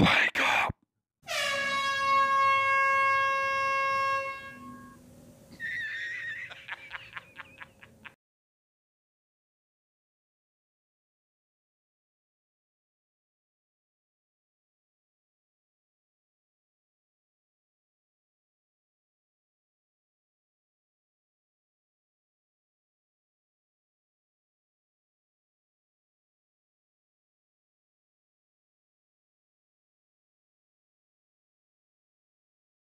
my.